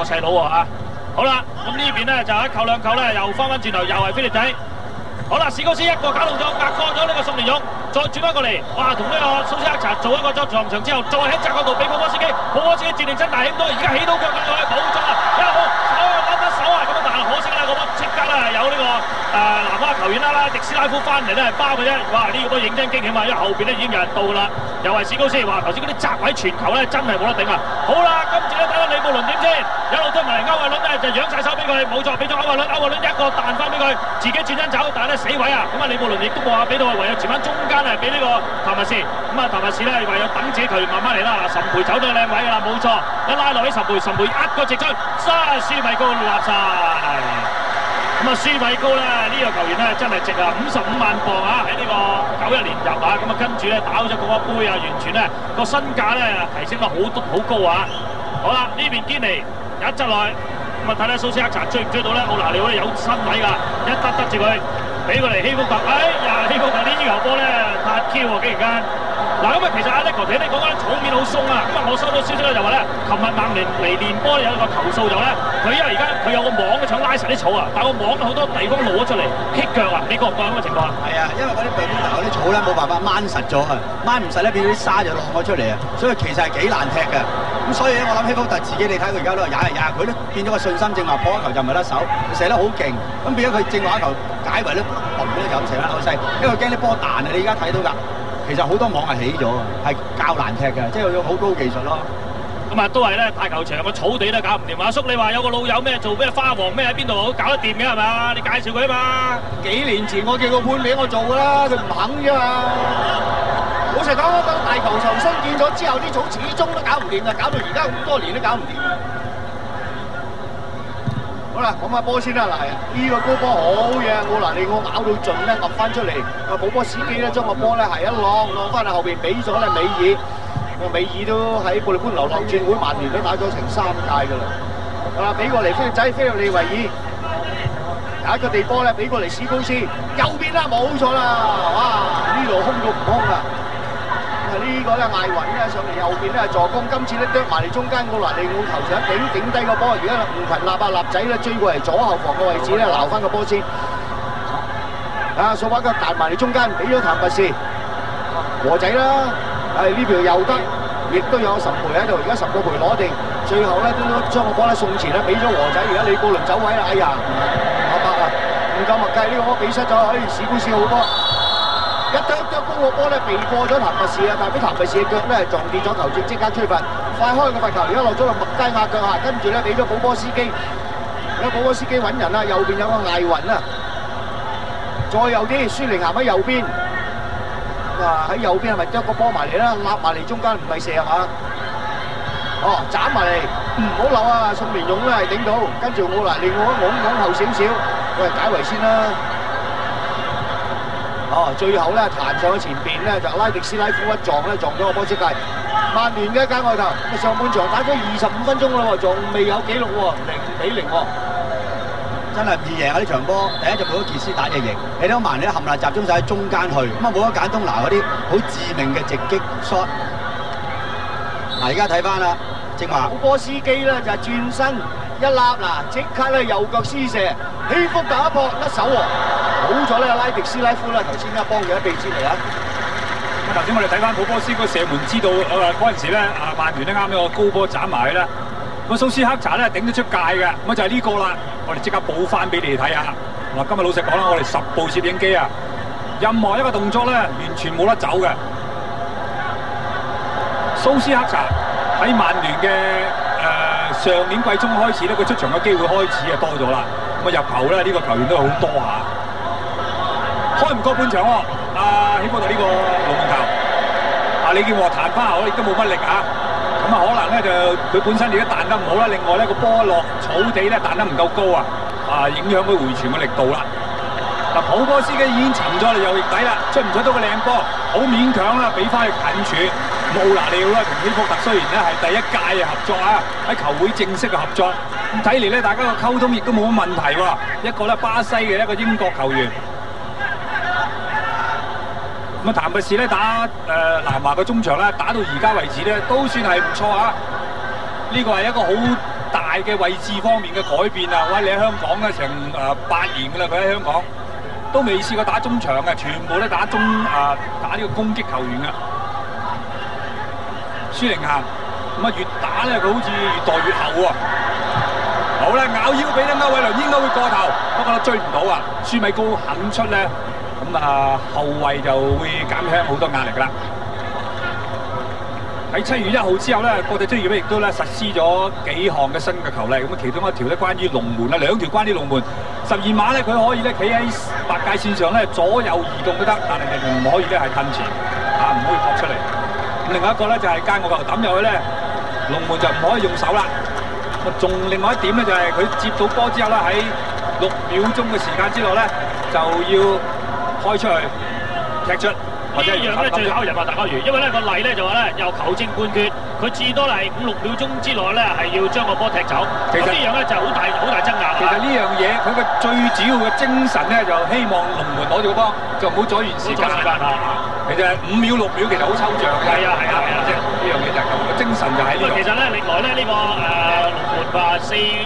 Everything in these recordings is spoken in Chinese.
個細佬喎。好啦，咁呢边咧就一扣两扣咧，又翻返转头，又系菲力仔。好啦，史高斯一个搞动作压过咗呢个宋连勇，再转翻过嚟，哇！同呢個蘇斯克查做一個周撞牆之后，再喺侧角度俾波波斯基，波波斯基战力真大起多，而家起到腳啦，佢冇咗啊！一號手啊，揾得手啊，咁啊，但係可惜啦，嗰波即刻咧有呢個誒南亞球員啦啦，迪斯拉夫翻嚟咧系包嘅啫，哇！呢個都认真驚險啊，因為後邊咧已經有人到啦，又係史高斯，哇！頭先嗰啲窄位傳球咧真係冇得頂啊！好啦，今次咧睇下李布倫點先，一路推埋嚟歐偉倫咧就揚晒手俾佢，冇錯，俾咗歐偉倫，歐偉倫一個彈翻俾佢，自己轉身走，但係咧死位啊！咁啊李布倫亦都冇話俾到，唯有前翻中間啊俾呢個譚密士，咁啊谭密士咧唯有等自己球員慢慢嚟啦，岑培走到靚位㗎啦，冇錯，一拉落去岑培，岑培一個直追，沙舒米高垃晒。咁啊，舒米高咧呢、這個球員咧真係值啊五十五萬磅啊！喺呢個九一年入啊，咁啊跟住咧打咗嗰個杯啊，完全咧個身價咧提升得好多好高啊！好啦，呢邊堅尼一側內，咁啊睇睇蘇斯克查追唔追到咧？奧拿利咧有身位㗎，一得得住佢，俾佢嚟希福特，哎呀希福特呢球波咧太 Q 喎，竟然間。嗱咁啊，其實阿 Nico 聽你講間草面好鬆啊，咁啊我收到消息咧就話咧，琴日曼聯嚟練波有一個投訴就咧，佢因為而家佢有個網嘅想拉實啲草啊，但個網好多地方露咗出嚟，棘腳啊，你覺唔覺咁嘅情況啊？係啊，因為嗰啲避風頭嗰啲草咧冇辦法掹實咗啊，掹唔實咧變咗啲沙就浪咗出嚟啊，所以其實係幾難踢嘅。咁所以咧，我諗希福特自己你睇佢而家都係踩嚟踩，佢都變咗個信心正話破一球就唔係得手，佢射得好勁，咁變咗佢正話一球解圍咧，嘣咧就射得好細，因為佢驚啲波彈啊！你而家睇到㗎。其實好多網係起咗啊，係較難踢嘅，即係要好高技術咯。咁啊，都係咧大球場個草地都搞唔掂。阿叔，你話有個老友咩做咩花王咩喺邊度好搞得掂嘅係嘛？你介紹佢啊嘛。幾年前我叫佢判俾我做㗎啦，佢唔肯啫嘛。老實講，大球場新建咗之後，啲草始終都搞唔掂啊，搞到而家咁多年都搞唔掂。好啦，講下波先啦，嗱，呢個高波好嘢，奧拿利奧咬到盡咧，揼翻出嚟。個保波司機咧將個波咧係一浪浪翻去後邊，俾咗咧美爾。個美爾都喺布力般流浪轉會，曼聯都打咗成三屆噶啦。好啦，俾過嚟菲力仔，菲力利維爾，有一個地波咧，俾過嚟史高斯，右邊啦，冇錯啦，哇！呢度空到唔空啊！呢個咧艾雲咧上嚟右邊咧助攻，今次咧啄埋嚟中間奧拿利奧頭上頂頂低個波，而家吳群立啊立仔咧追過嚟左後防個位置咧撈翻個波先。啊，掃把腳彈埋嚟中間，俾咗譚拔士和仔啦，係呢條又得，亦都有十賠喺度，而家十個賠攞定，最後咧都將個波咧送前咧俾咗和仔，而家李布倫走位啦，哎呀，阿伯啊，唔夠默計呢個波俾失咗，哎，史古斯好波。一個波咧避過咗譚拔士啊，但係俾譚拔士嘅腳咧撞跌咗球證，即刻吹罰，快開個罰球，而家落咗個麥佳亞腳下，跟住咧俾咗保波司機，而家保波司機揾人啦，右邊有個艾雲啊，再右啲，孫寧行喺右邊，哇喺右邊係咪一個波埋嚟啦？立埋嚟中間唔係射啊嘛？哦，斬埋嚟，唔好漏啊！宋連勇咧係頂到，跟住我嗱，另外一拱拱後少少，喂解圍先啦。哦，最後咧彈上去前邊咧就拉迪斯拉夫一撞咧撞咗個波出界，曼聯嘅界外球。上半場打咗二十五分鐘啦喎，仲未有紀錄喎，零比零喎。真係唔易贏啊！呢場波，第一就冇咗傑斯打隻型，你睇曼聯冚唪集中晒喺中間去，咁啊冇得簡東拿嗰啲好致命嘅直擊 shot。嗱，而家睇翻啦，正話保波斯基咧就係轉身一立嗱，即刻咧右腳施射，起伏打一撲一手喎。好咗咧，拉迪斯拉夫啦，頭先咧幫佢一臂之嚟啊！咁頭先我哋睇翻普波斯嗰射門，知道誒嗰陣時咧，啊曼聯咧啱有個高波斬埋啦。咁蘇斯克查咧頂得出界嘅，咁就係呢個啦。我哋即刻補翻俾你哋睇下。嗱，今日老實講啦，我哋十部攝影機啊，任何一個動作咧，完全冇得走嘅。蘇斯克查喺曼聯嘅誒上年季中開始咧，佢出場嘅機會開始啊多咗啦。咁啊入球咧，呢個球員都好多下。開唔過半場喎，阿希波特呢個龍門球，啊李健和彈翻口亦都冇乜力啊，咁啊可能咧就佢本身亦都彈得唔好啦，另外咧個波落草地咧彈得唔夠高啊，啊影響佢回傳嘅力度啦。嗱普波斯基已經沉咗嚟右翼底啦，出唔出到個靚波，好勉強啦，俾翻佢近處。奧拿利奧啦同希福特雖然咧係第一屆嘅合作啊，喺球會正式嘅合作，咁睇嚟咧大家個溝通亦都冇乜問題喎。一個咧巴西嘅一個英國球員。咁啊，譚博士咧打誒、南華嘅中場咧，打到而家為止咧，都算係唔錯啊！呢個係一個好大嘅位置方面嘅改變啊！喂，你喺香港咧成誒八年㗎啦，佢喺香港都未試過打中場嘅，全部都打中啊、打呢個攻擊球員嘅。舒寧行咁啊，越打咧佢好似越代越厚喎。好啦，咬腰俾咧歐偉倫應該會過頭，不過都追唔到啊！舒米高肯出咧，咁啊後衞就會減輕好多壓力㗎啦。喺七月一號之後咧，國際職業隊亦都咧實施咗幾項嘅新嘅球例，咁啊其中一條咧關於龍門啊，兩條關於龍門。十二碼咧佢可以咧企喺白界線上咧左右移動都得，但係唔可以咧係褪前，啊唔可以撲出嚟。咁另外一個咧就係界外球抌入去咧，龍門就唔可以用手啦。咁仲另外一點咧就係佢接到波之後咧喺六秒鐘嘅時間之內咧就要開出去踢出。或者呢樣咧最考人話大家如，因為咧個例咧就話咧由球證判決，佢至多係五六秒鐘之內咧係要將個波踢走。其實呢樣咧就好大好大爭拗。其實呢樣嘢佢嘅最主要嘅精神咧，就希望龍門攞住個波，就唔好阻完時間。其實五秒六秒其實好抽象嘅。係啊係啊係啊即係呢樣嘢就係咁，個精神就喺呢度。其實咧，歷來咧呢個誒龍門話四誒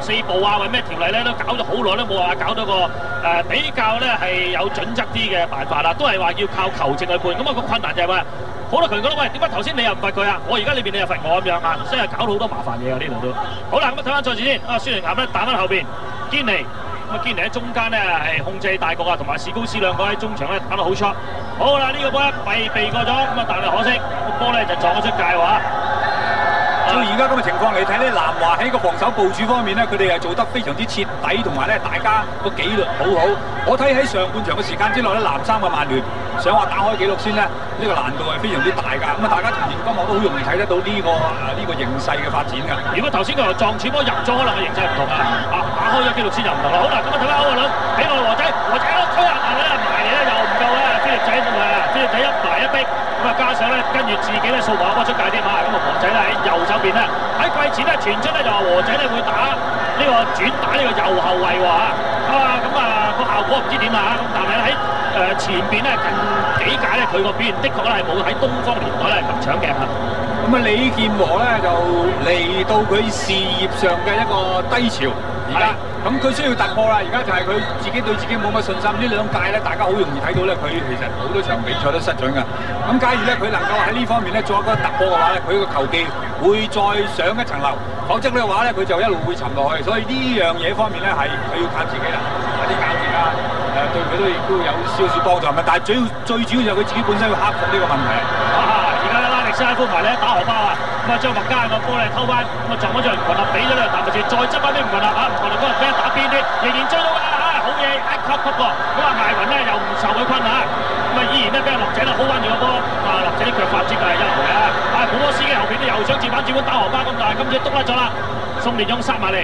四步啊，或者咩條例咧，都搞咗好耐，都冇話搞到個誒比較咧係有準則啲嘅辦法啦，都係話要靠球證去判。咁啊個困難就係話，好多球員覺得喂，點解頭先你又唔罰佢啊？我而家呢邊你又罰我咁樣啊，所以係搞到好多麻煩嘢啊！呢度都好啦，咁啊睇翻賽事先。啊，孫寧岩咧打翻後邊，堅尼。咁啊，堅尼喺中間咧係控制大局啊，同埋史高斯兩個喺中場咧打得好出。好啦，呢、個波一避避過咗，咁啊但係可惜個波咧就撞咗出界喎。照而家咁嘅情況嚟睇咧，南華喺個防守部署方面咧，佢哋係做得非常之徹底，同埋咧大家個紀律好好。我睇喺上半場嘅時間之內咧，南三嘅曼聯想話打開紀錄先咧，呢、個難度係非常之大㗎。咁啊，大家從前今日都好容易睇得到呢、個誒呢、個形勢嘅發展㗎。如果頭先佢話撞柱波入咗，可能個形勢唔同啊！啊，打開咗紀錄先就唔同啦。好啦，咁啊睇翻歐亞倫俾落和仔，和仔一推下但係咧埋嚟咧又唔夠啊！菲力仔咁啊，菲力仔一埋一逼，咁啊加上咧跟住自己咧掃埋波出界添啊！咁啊和仔咧喺右手邊咧喺季前咧傳出咧就話和仔咧會打呢、個轉打呢個右後衞喎啊！啊咁啊個效果唔知點啊咁但係喺誒前邊咧近幾屆咧佢個表現的確咧係冇喺東方年代咧咁搶鏡啊！咁啊，李健和咧就嚟到佢事業上嘅一個低潮，而家咁佢需要突破啦。而家就係佢自己對自己冇乜信心。呢兩屆咧，大家好容易睇到咧，佢其實好多場比賽都失準㗎。咁假如咧佢能夠喺呢方面咧做一個突破嘅話咧，佢個球技會再上一層樓。否則嘅話咧，佢就一路會沉落去。所以呢樣嘢方面咧，係佢要靠自己啦，快啲搞掂啦。誒、對佢都亦都有少少幫助嘅。但係主要最主要就係佢自己本身要克服呢個問題。而家拉力斯拉夫埋咧打荷包啊！咁啊將麥加個波咧偷翻，咁啊撞咗出嚟，群立俾咗呢個譚文哲，再執翻啲唔群立啊！唔群立嗰日俾人打邊啲，仍然追到㗎啊！好嘢，一級級喎！咁啊艾雲咧又唔受佢困啊！咁啊依然咧俾阿樂仔咧 hold 翻住個波，啊樂仔啲腳法接係一流嘅啊！啊古波斯基後邊都又想接翻接翻打荷包咁，但係今次篤甩咗啦！宋連勇殺埋嚟，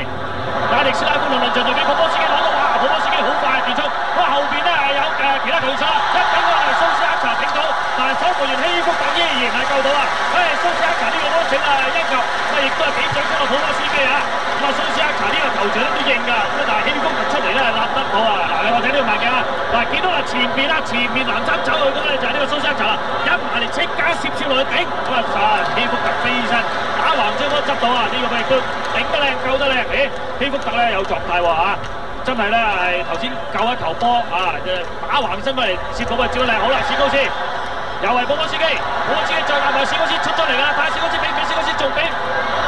拉力斯拉夫論論盡就俾普波斯基攞，普波斯基好快斷速，咁啊後邊咧係有誒其他球員上啦，一頂過嚟蘇斯克查頂到，但係守門員希福特依然係救到啊！誒蘇斯克查呢個波整啊一球，咁啊亦都係俾獎咗個普波斯基啊！咁啊蘇斯克查呢個球場都應㗎，咁但係希福特出嚟咧立得好啊！嗱你話睇呢個慢鏡啊，嗱見到啦前邊啦前面南山走去嗰個咧就係呢個蘇斯克查啦，一埋嚟即刻攝跳落去頂，咁啊啊希福特飛身打橫將波執到啊！呢個亦都頂得靚救得靚，誒希福特咧有狀態喎。真係咧係頭先救一球波啊！就打橫身翻嚟，薛寶嘅照靚好啦，史高斯又係保波斯基，保波斯基再夾埋史高斯出咗嚟啦，睇下史高斯俾唔俾史高斯仲俾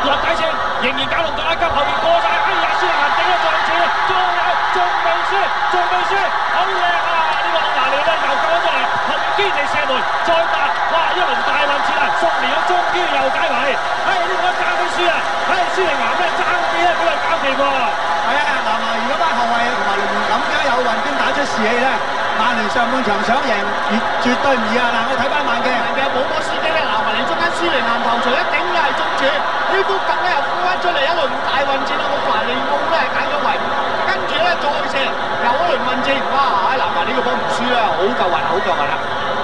落底線，仍然搞龍到一級後面過晒，哎呀！孫林頂咗撞柱，仲有仲未輸，仲未輸，好靚啊！呢、個奧拿利咧又救咗出嚟，後面堅尼射門再打，哇！一輪大運戰啊，宋年終於又解圍，哎呢、個爭啲輸啊，哎孫寧岩咧爭啲咧俾佢搞掂喎。係啊，南華如果班後衞同埋龍門咁樣有運邊打出士氣咧，曼聯上半場想贏絕絕對唔易啊！嗱，我睇翻慢鏡。嘅保波斯基咧，嗱埋嚟中間斯尼南頭錘一頂咧係中柱，呢福特咧又呼翻出嚟一輪大運戰啊！奧華利奧咧係解咗圍，跟住咧再射又一輪運戰，哇！喺南華呢個波唔輸啦，好夠運，好夠運啦！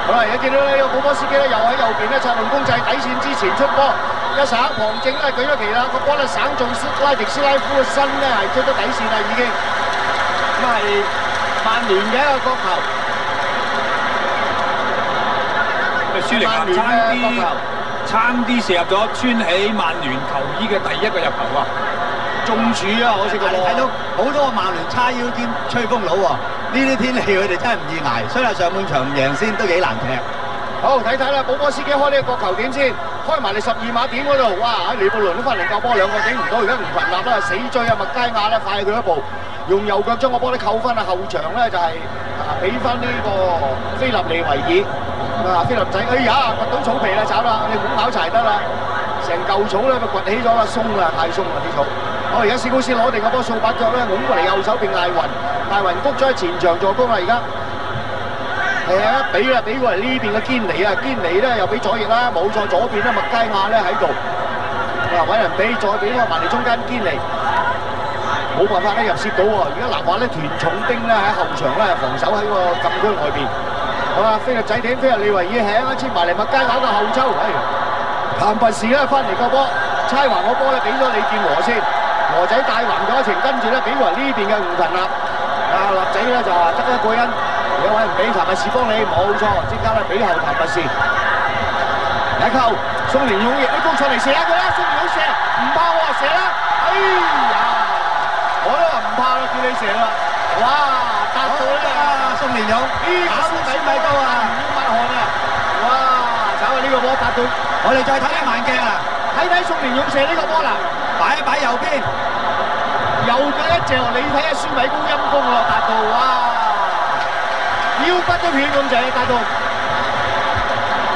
好啦，而家見到呢個保波斯基咧又喺右邊咧策動攻勢底線之前出波，一手旁正咧舉咗旗啦，個波咧省中斯拉迪斯拉夫嘅身咧係出咗底線啦已經，咁係曼聯嘅一個角球。舒寧亞差啲差啲射入咗穿起曼聯球衣嘅第一個入球啊！中柱啊！可惜個波但係你睇到好多個曼聯叉腰兼吹風佬喎，呢啲天氣佢哋真係唔易捱，所以話上半場唔贏先都幾難踢。好睇睇啦，保波斯基開呢個角球點先，開埋你十二碼點嗰度，哇！喺利布倫都翻嚟救波，兩個頂唔到，而家吳群立啦死追啊麥佳亞咧快佢一步，用右腳將個波咧扣翻啊後場咧就係啊俾翻呢個菲立利維爾啊菲立仔，哎呀掘到草皮啦炒啦，你唔好咬柴得啦，成嚿草咧咪掘起咗啦，鬆啦太鬆啦啲草。好而家史高斯攞定個波掃把腳咧，拱過嚟右手邊艾雲，艾雲谷咗喺前場助攻啦而家。係啊，俾啦，俾過嚟呢邊嘅堅尼啊，堅尼咧又俾左翼啦，冇錯，左邊咧麥佳亞咧喺度，啊揾人俾，再俾個埋嚟中間堅尼，冇辦法咧入攝到喎，而家南華咧團重兵咧喺後場咧防守喺個禁區外邊，好啊，菲律仔頂菲律利維爾輕一切埋嚟麥佳亞嘅後抽，哎，譚佛士咧翻嚟個波，猜橫個波咧俾咗李建和先，和仔帶橫咗一程，跟住咧俾過嚟呢邊嘅吳群立，啊立仔咧就話得一個人。有位唔俾譚拔士幫你，冇錯，即刻咧俾後譚拔士。一球，宋連勇亦都攻上嚟射下佢啦，宋連勇射，唔怕我話射啦，哎呀，我都話唔怕啦，叫你射啦，哇，達到啦，宋連勇呢個跑幾米高啊！唔抹汗啊，哇，炒下呢個波達到，我哋再睇一眼鏡啊，睇睇宋連勇射呢個波啦，擺一擺右邊，右腳一隻，你睇下孫偉高陰公喎，達到，哇！腰骨都斷咁滯，達到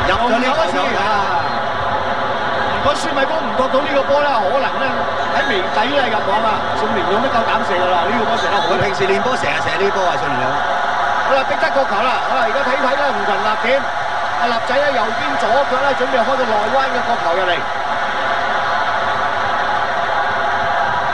入咗呢個球啊！如果舒米波唔覺到呢個波咧，可能咧喺微底咧入網啊！宋連勇都夠膽射噶啦，呢、這個波射得好佢平時練波成日射呢波啊，宋連勇。好啦，逼得個球啦！好啦，而家睇睇咧，吳群立點？阿立仔咧右邊左腳咧準備開個內彎嘅角球入嚟。